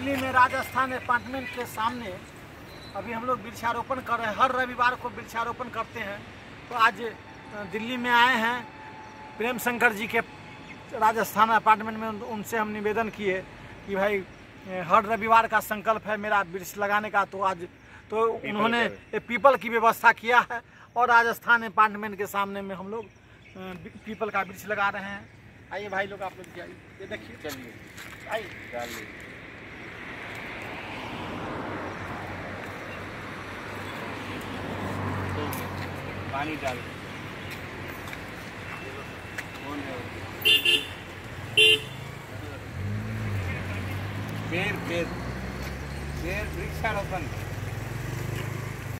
दिल्ली में राजस्थान अपार्टमेंट के सामने अभी हम लोग वृक्षारोपण कर रहे हैं। हर रविवार को वृक्षारोपण करते हैं। तो आज दिल्ली में आए हैं। प्रेम शंकर जी के राजस्थान अपार्टमेंट में उनसे हम निवेदन किए कि भाई हर रविवार का संकल्प है मेरा वृक्ष लगाने का। तो आज तो उन्होंने पीपल की व्यवस्था किया है और राजस्थान अपार्टमेंट के सामने में हम लोग पीपल का वृक्ष लगा रहे हैं। आइए भाई लोग आप लोग जाइए। ये देखिए। चलिए। आइए। पानी डाल? पेड़ पेड़ पेड़ वृक्षारोपण